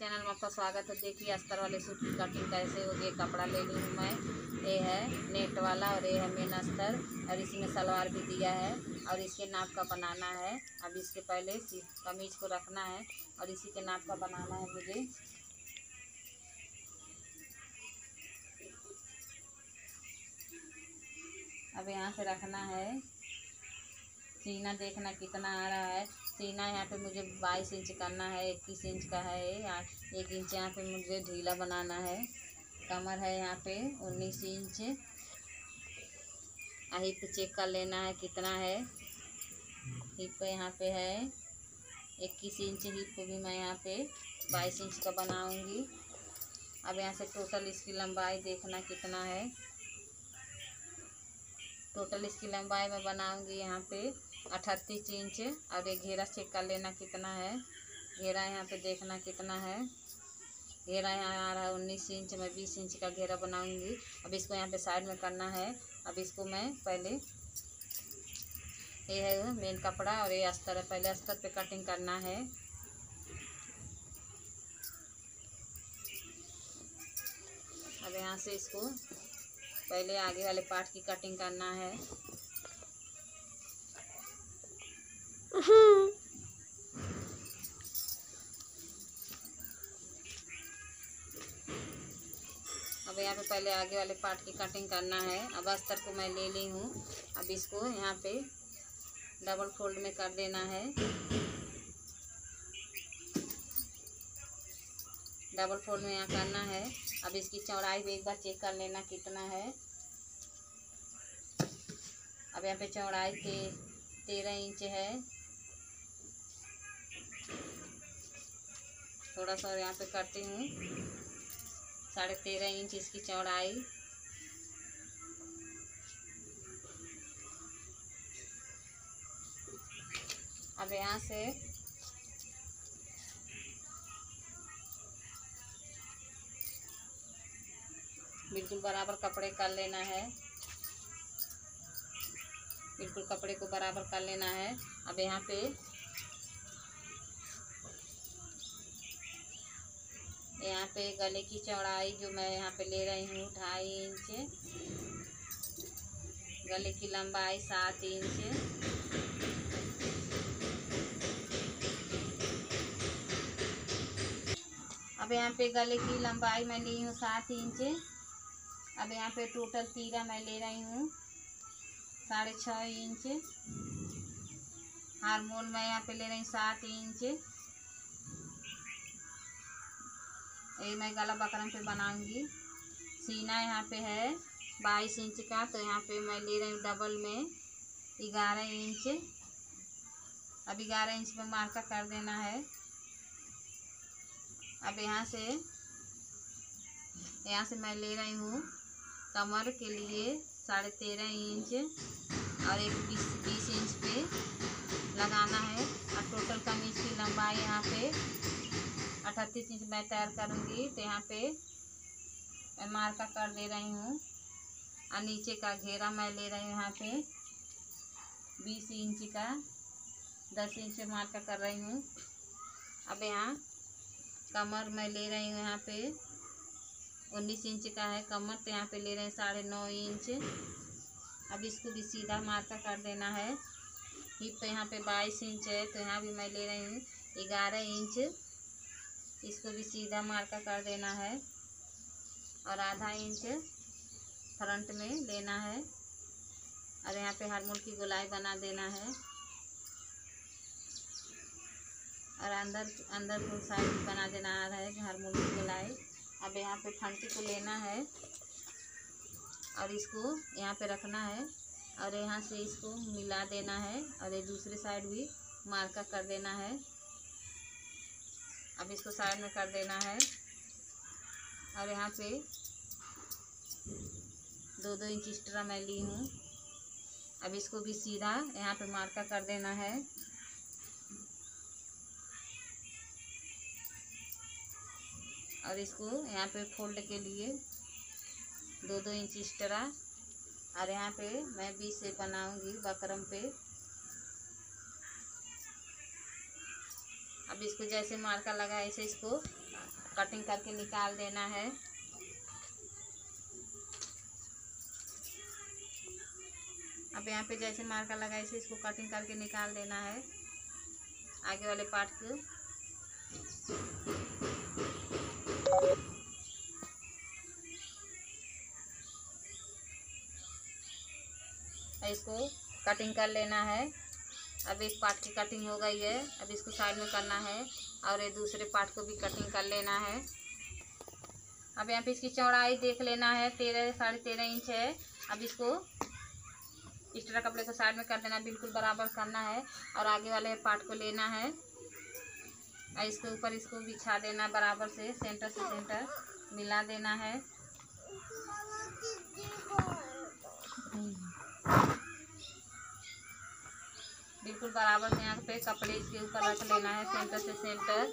Channel में आपका स्वागत है। देखिए, अस्तर वाले सूट की कटिंग कैसे होगी कपड़ा ले ली हूँ मैं। ये है नेट वाला और ये है मेन अस्तर। और इसमें सलवार भी दिया है और इसके नाप का बनाना है। अब इसके पहले कमीज को रखना है और इसी के नाप का बनाना है मुझे। अब यहाँ से रखना है। सीना देखना कितना आ रहा है। सीना यहाँ पे मुझे बाईस इंच करना है, इक्कीस इंच का है एक इंच यहाँ पे मुझे ढीला बनाना है। कमर है यहाँ पे उन्नीस इंच। हिप चेक कर लेना है कितना है। हिप यहाँ पे है इक्कीस इंच, हिप भी मैं यहाँ पे बाईस इंच का बनाऊँगी। अब यहाँ से टोटल इसकी लंबाई देखना कितना है। टोटल इसकी लंबाई मैं बनाऊँगी यहाँ पे अठतीस इंच। और ये घेरा चेक कर लेना कितना है। घेरा यहाँ पे देखना कितना है। घेरा यहाँ आ रहा है उन्नीस इंच। मैं बीस इंच का घेरा बनाऊँगी। अब इसको यहाँ पे साइड में करना है। अब इसको मैं पहले ये है मेन कपड़ा और ये अस्तर है। पहले अस्तर पे कटिंग करना है। अब यहाँ से इसको पहले आगे वाले पार्ट की कटिंग करना है। अब यहाँ पे पहले आगे वाले पार्ट की कटिंग करना है। अब अस्तर को मैं ले ली हूँ। अब इसको यहाँ पे डबल फोल्ड में कर देना है। डबल फोल्ड में यहाँ करना है। अब इसकी चौड़ाई भी एक बार चेक कर लेना कितना है। अब यहाँ पे चौड़ाई के तेरह इंच है। थोड़ा सा और यहाँ पे करती हूँ। साढ़े तेरह इंच इसकी चौड़ाई। अब यहाँ से बिल्कुल बराबर कपड़े कर लेना है। बिल्कुल कपड़े को बराबर कर लेना है। अब यहाँ पे यहाँ पे गले की चौड़ाई जो मैं यहाँ पे ले रही हूँ, ढाई इंच। गले की लंबाई सात इंच। अब यहाँ पे गले की लंबाई मैं ली हूँ सात इंच। अब यहाँ पे टोटल तीरा मैं ले रही हूँ, साढ़े छः इंच। हारमोन मैं यहाँ पे ले रही हूँ सात इंच। ये मैं गला बकरम पे बनाऊँगी। सीना यहाँ पे है, बाईस इंच का तो यहाँ पे मैं ले रही हूँ डबल में ग्यारह इंच। अब ग्यारह इंच पे मार्का कर देना है। अब यहाँ से यहाँ से मैं ले रही हूँ कमर के लिए साढ़े तेरह इंच और एक बीस बीस इंच पे लगाना है। और टोटल कमीज की लंबाई यहाँ पे अठतीस इंच मैं तैयार करूँगी तो यहाँ पे मैं मार्का कर दे रही हूँ। और नीचे का घेरा मैं ले रही हूँ यहाँ पे। बीस इंच का, दस इंच पे मार्का कर रही हूँ। अब यहाँ कमर मैं ले रही हूँ यहाँ पे। उन्नीस इंच का है कमर तो यहाँ पे ले रहे हैं साढ़े नौ इंच। अब इसको भी सीधा मार्का कर देना है। हिप तो यहाँ पे बाईस इंच है तो यहाँ भी मैं ले रही हूँ। ग्यारह इंच। इसको भी सीधा मार्का कर देना है। और आधा इंच फ्रंट में लेना है। और यहाँ पे हारमोल की गोलाई बना देना है। और अंदर अंदर को साइड बना देना आ रहा है हारमोल की गोलाई। अब यहाँ पे फंटी को लेना है। और इसको यहाँ पे रखना है। और यहाँ से इसको मिला देना है। और ये दूसरे साइड भी मार्का कर देना है। अब इसको साइड में कर देना है। और यहाँ पे दो दो इंच एक्स्ट्रा मैं ली हूँ। अब इसको भी सीधा यहाँ पे मार्का कर देना है। और इसको यहाँ पे फोल्ड के लिए दो दो इंच एक्स्ट्रा और यहाँ पे मैं बीस से बनाऊँगी बकरम पे। अब इसको जैसे मार्का लगा ऐसे इसको कटिंग करके निकाल देना है। अब यहाँ पे जैसे मार्का लगा इसे इसको कटिंग करके निकाल देना है। आगे वाले पार्ट को। इसको कटिंग कर लेना है। अब एक पार्ट की कटिंग हो गई है। अब इसको साइड में करना है और ये दूसरे पार्ट को भी कटिंग कर लेना है। अब यहाँ पे इसकी चौड़ाई देख लेना है। तेरह, साढ़े तेरह इंच है। अब इसको एक्स्ट्रा कपड़े को साइड में कर देना बिल्कुल बराबर करना है और आगे वाले पार्ट को लेना है। और इसके ऊपर इसको बिछा देना, बराबर से सेंटर से सेंटर मिला देना है। बिल्कुल बराबर से यहाँ पे कपड़े इसके ऊपर रख लेना है सेंटर से सेंटर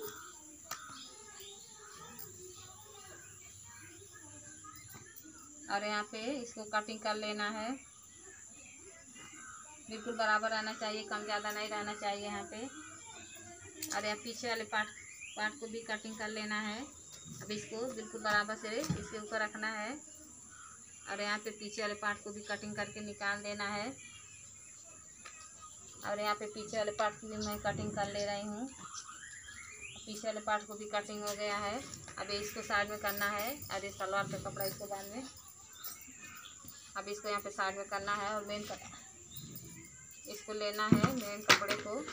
और यहाँ पे इसको कटिंग कर लेना है। बिल्कुल बराबर रहना चाहिए, कम ज़्यादा नहीं रहना चाहिए यहाँ पे। और यहाँ पीछे वाले पार्ट पार्ट को भी कटिंग कर लेना है। अब इसको बिल्कुल बराबर से इसके ऊपर रखना है। और यहाँ पे पीछे वाले पार्ट को भी कटिंग करके निकाल देना है। और यहाँ पे पीछे वाले पार्ट की भी मैं कटिंग कर ले रही हूँ। पीछे वाले पार्ट को भी कटिंग हो गया है। अब इसको साइड में करना है। और इस सलवार का कपड़ा इसको बाद में अब इसको यहाँ पे साइड में करना है और मेन इसको लेना है मेन कपड़े को।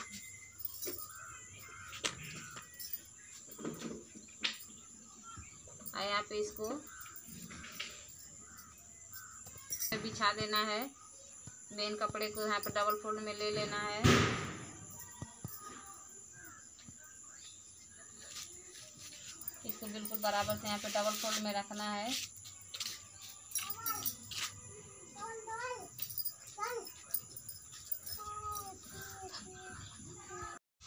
यहाँ पे इसको बिछा देना है। मेन कपड़े को यहाँ पे डबल फोल्ड में ले लेना है। इसको बिल्कुल बराबर से यहाँ पे डबल फोल्ड में रखना है।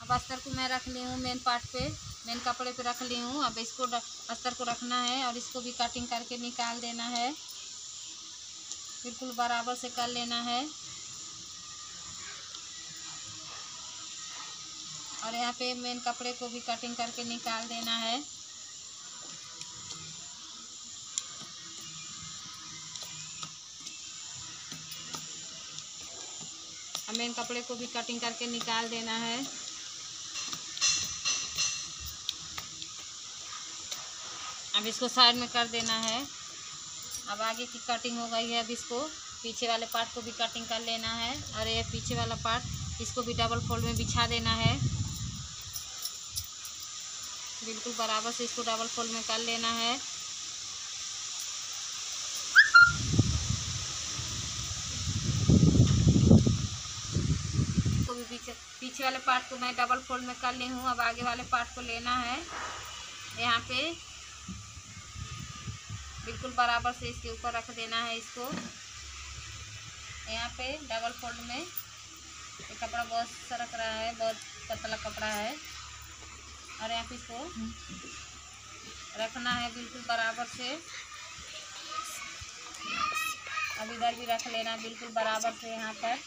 अब अस्तर को मैं रख ली हूँ मेन पार्ट पे, मेन कपड़े पे रख ली हूँ। अब इसको अस्तर को रखना है और इसको भी कटिंग करके निकाल देना है। बिल्कुल बराबर से कर लेना है। और यहाँ पे मेन कपड़े को भी कटिंग करके निकाल देना है। मेन कपड़े को भी कटिंग करके निकाल देना है। अब इसको साइड में कर देना है। अब आगे की कटिंग हो गई है, अब इसको पीछे वाले पार्ट को भी कटिंग कर लेना है। और ये पीछे वाला पार्ट इसको भी डबल फोल्ड में बिछा देना है। बिल्कुल बराबर से इसको डबल फोल्ड में कर लेना है। को भी पीछे पीछे वाले पार्ट को मैं डबल फोल्ड में कर ली हूँ। अब आगे वाले पार्ट को लेना है। यहाँ पे बिल्कुल बराबर से इसके ऊपर रख देना है इसको। यहाँ पे डबल फोल्ड में ये कपड़ा बहुत सरक रहा है, बहुत पतला कपड़ा है। और यहाँ पे इसको रखना है बिल्कुल बराबर से। अब इधर भी रख लेना, बिल्कुल बराबर से यहाँ पर।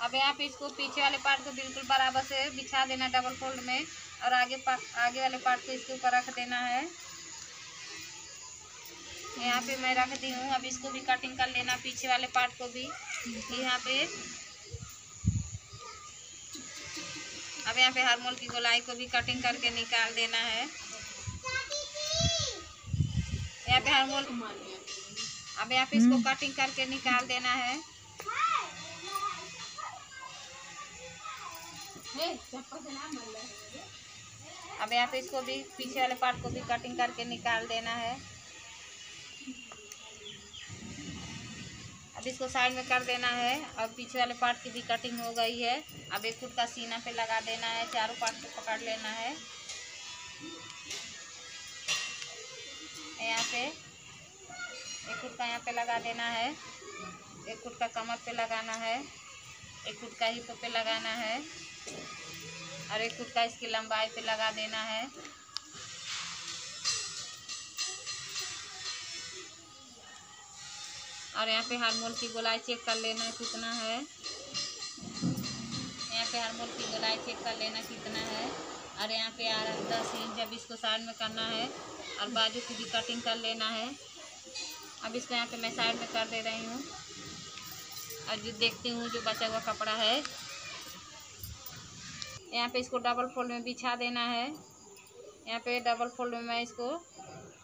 अब यहाँ पे इसको पीछे वाले पार्ट को बिल्कुल बराबर से बिछा देना डबल फोल्ड में और आगे आगे वाले पार्ट को इसके ऊपर रख देना है। यहाँ पे मैं रख दी हूँ। अब इसको भी कटिंग कर लेना पीछे वाले पार्ट को भी। यहाँ पे। अब यहाँ पे हारमोल की गोलाई को भी कटिंग करके निकाल देना है। यहाँ पे हारमोल अब यहाँ पे इसको कटिंग करके निकाल देना है। अब यहाँ पे इसको भी, पीछे वाले पार्ट को भी कटिंग करके निकाल देना है। अब इसको साइड में कर देना है। और पीछे वाले पार्ट की भी कटिंग हो गई है। अब एक फुट का सीना पे लगा देना है। चारों पार्ट को पकड़ लेना है। यहाँ पे एक फुट का यहाँ पे लगा देना है। एक फुट का कमर पे लगाना है। एक फुट का हिप पे लगाना है। और एक फुट का इसकी लंबाई पे लगा देना है। और यहाँ पे हारमोल की गोलाई चेक कर लेना कितना है। यहाँ पे हर मोल की गोलाई चेक कर लेना कितना है। और यहाँ पे आ रहा दस इंच जब इसको साइड में करना है और बाजू की भी कटिंग कर लेना है। अब इसको यहाँ पे मैं साइड में कर दे रही हूँ। और जो देखती हूँ जो बचा हुआ कपड़ा है यहाँ पे इसको डबल फोल्ड में बिछा देना है। यहाँ पे डबल फोल्ड में मैं इसको,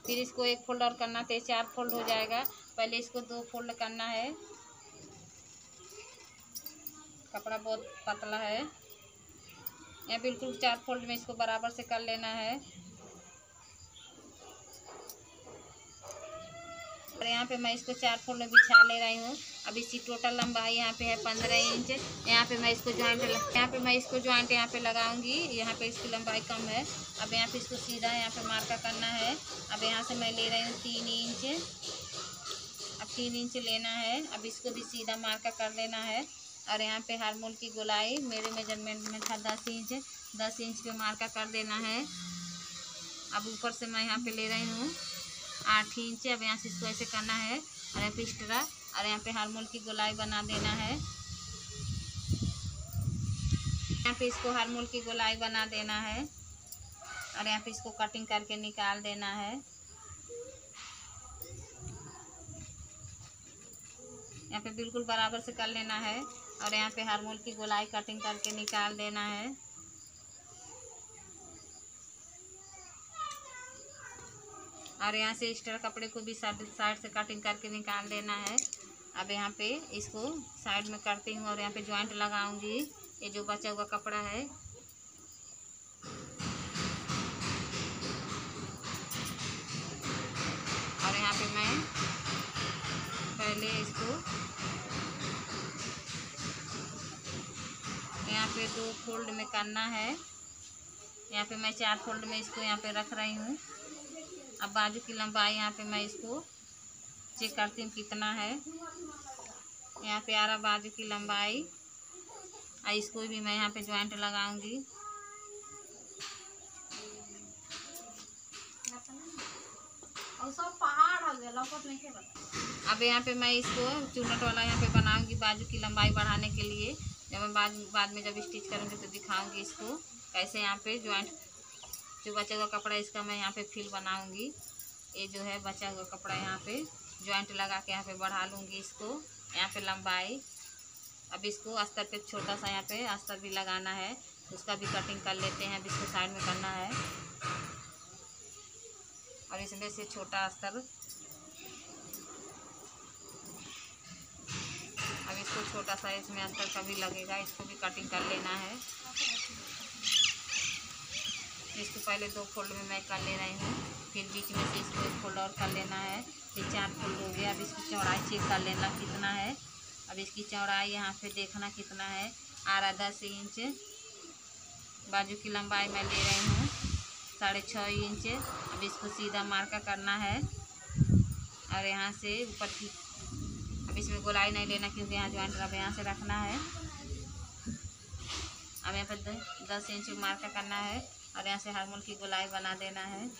फिर इसको एक फोल्ड और करना तो चार फोल्ड हो जाएगा। पहले इसको दो फोल्ड करना है। कपड़ा बहुत पतला है। यहाँ बिल्कुल चार फोल्ड में इसको बराबर से कर लेना है। और यहाँ पे मैं इसको चार फोल्ड में बिछा ले रही हूँ अब इसकी टोटल लंबाई यहाँ पे है पंद्रह इंच यहाँ पे मैं इसको ज्वाइंट यहाँ पे मैं इसको ज्वाइंट यहाँ पे लगाऊँगी यहाँ पे इसकी लंबाई कम है अब यहाँ पे इसको सीधा यहाँ पे मार्का करना है अब यहाँ से मैं ले रही हूँ तीन इंच अब तीन इंच लेना है अब इसको भी सीधा मार्का कर लेना है और यहाँ पे हारमोल की गोलाई मेरे मेज़रमेंट में था दस इंच दस इंच पे मार्का कर देना है अब ऊपर से मैं यहाँ पे ले रही हूँ आठ इंच अब यहाँ से इसको ऐसे करना है। और यहाँ पे एक्स्ट्रा और यहाँ पे हारमोल की गोलाई बना देना है। यहाँ पे इसको हारमोल की गोलाई बना देना है। और यहाँ पे इसको कटिंग करके निकाल देना है। यहाँ पे बिल्कुल बराबर से कर लेना है। और यहाँ पे हारमोल की गोलाई कटिंग करके निकाल देना है। और यहाँ से एक्स्ट्रा कपड़े को भी साइड साइड से कटिंग करके निकाल देना है। अब यहाँ पे इसको साइड में करती हूँ और यहाँ पे ज्वाइंट लगाऊँगी। ये जो बचा हुआ कपड़ा है। और यहाँ पे मैं पहले इसको यहाँ पे दो फोल्ड में करना है। यहाँ पे मैं चार फोल्ड में इसको यहाँ पे रख रही हूँ। अब बाजू की लंबाई यहाँ पे मैं इसको चेक करती हूँ कितना है। यहाँ पे आ रहा बाजू की लंबाई। और इसको भी मैं यहाँ पे ज्वाइंट लगाऊँगी। अब यहाँ पे मैं इसको चूनट वाला यहाँ पे बनाऊँगी बाजू की लंबाई बढ़ाने के लिए। जब मैं बाद बाद में जब स्टिच करूँगी तो दिखाऊँगी इसको कैसे यहाँ पे ज्वाइंट जो बचा हुआ कपड़ा इसका मैं यहाँ पे फिल बनाऊँगी। ये जो है बचा हुआ कपड़ा यहाँ पे ज्वाइंट लगा के यहाँ पे बढ़ा लूँगी इसको, यहाँ पे लंबाई। अब इसको अस्तर पे छोटा सा यहाँ पे अस्तर भी लगाना है, उसका भी कटिंग कर लेते हैं, अब इसको साइड में करना है। और इसमें से छोटा अस्तर। अब इसको छोटा सा इसमें अस्तर का भी लगेगा, इसको भी कटिंग कर लेना है। इसको पहले दो फोल्ड में मैं कर ले रही हूँ। फिर बीच में से इसको एक फोल्ड और कर लेना है। फिर चार फोल्ड हो गया अब इसकी चौड़ाई चेक कर लेना कितना है। अब इसकी चौड़ाई यहाँ पे देखना कितना है। आ रहा दस इंच। बाजू की लंबाई मैं ले रही हूँ। साढ़े छः इंच। अब इसको सीधा मार्का करना है। और यहाँ से ऊपर की अब इसमें गोलाई नहीं लेना क्योंकि यहाँ ज्वाइंट अब यहाँ से रखना है। अब यहाँ पर दस इंच मार्का करना है। और यहाँ से हारमोल की गोलाई बना देना है।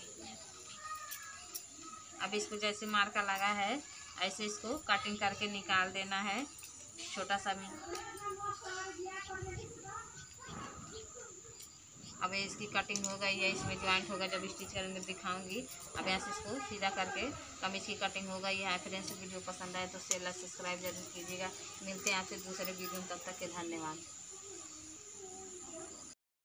अब इसको जैसे मार्का लगा है, ऐसे इसको कटिंग करके निकाल देना है। छोटा सा भी अब इसकी कटिंग हो गई है, इसमें ज्वाइंट होगा, जब स्टिच करेंगे दिखाऊँगी। अब यहाँ से इसको सीधा करके कमीज की कटिंग हो गई है। फ्रेंड्स वीडियो पसंद आए तो शेयर सब्सक्राइब ज़रूर कीजिएगा। मिलते हैं आपसे दूसरे वीडियो में, तब तक के धन्यवाद।